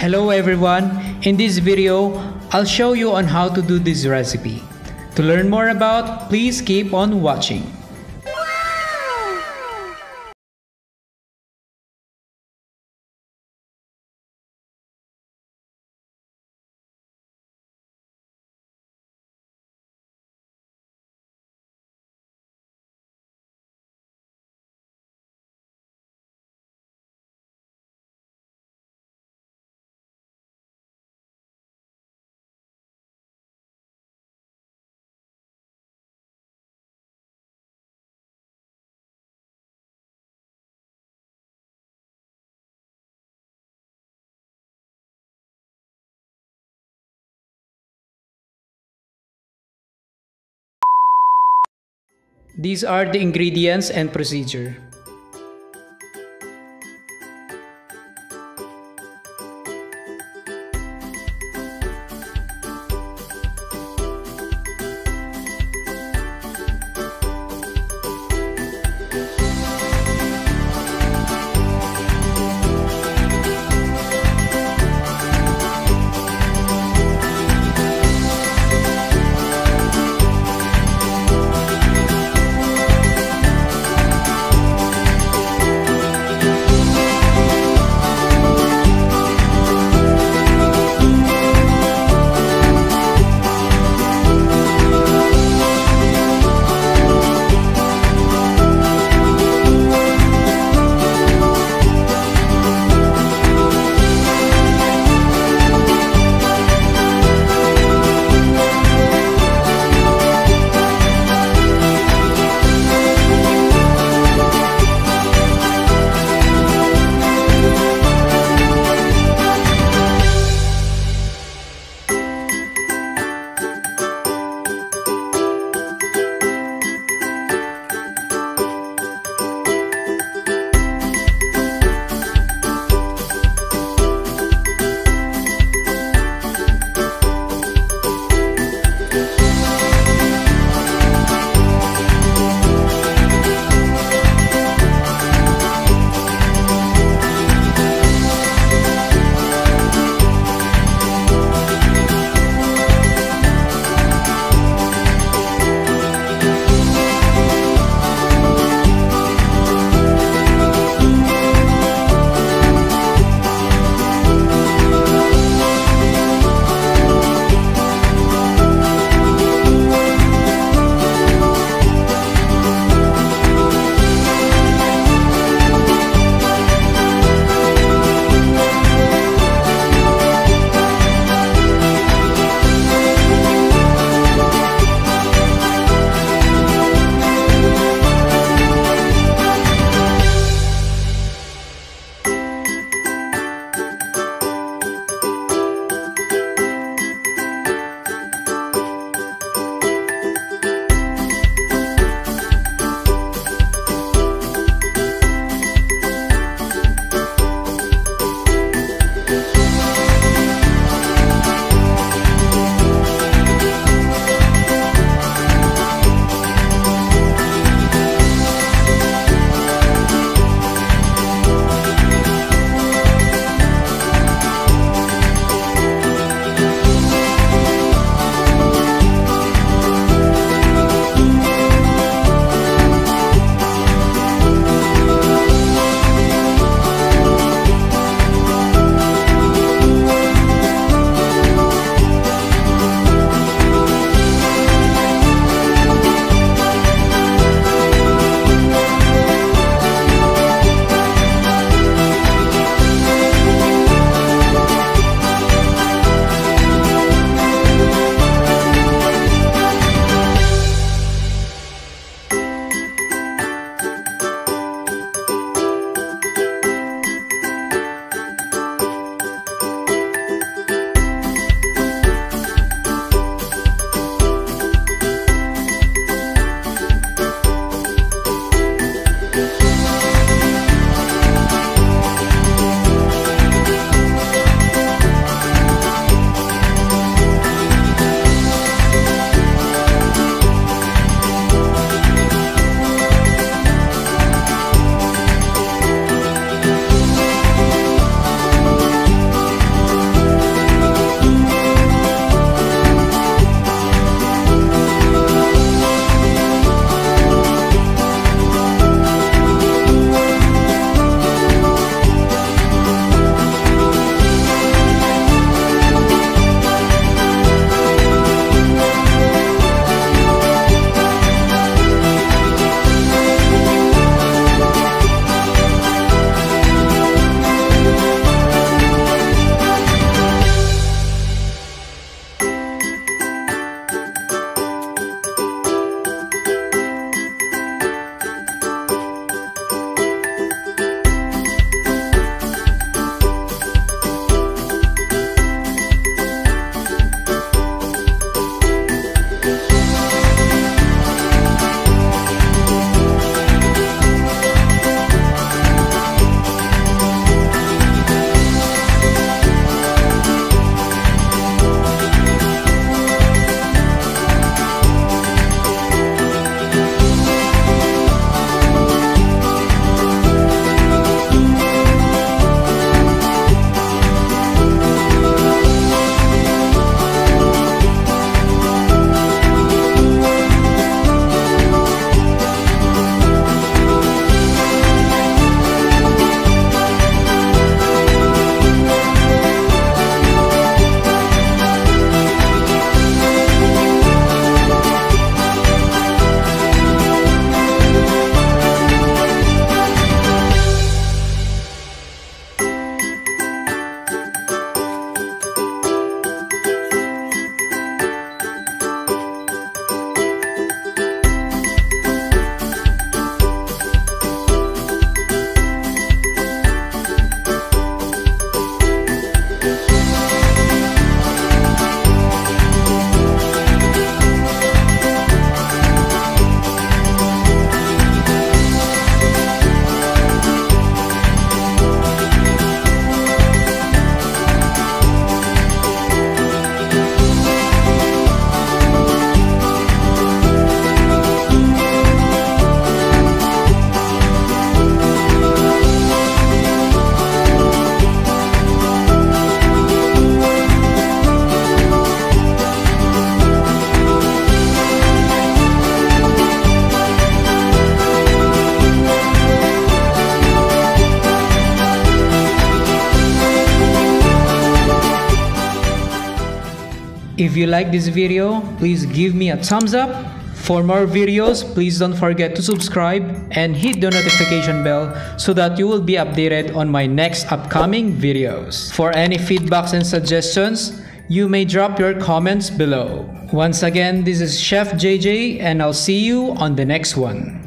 Hello everyone, in this video, I'll show you on how to do this recipe. To learn more about, please keep on watching. These are the ingredients and procedure. If you like this video, please give me a thumbs up. For more videos, please don't forget to subscribe and hit the notification bell so that you will be updated on my next upcoming videos. For any feedbacks and suggestions, you may drop your comments below. Once again, this is Chef JJ and I'll see you on the next one.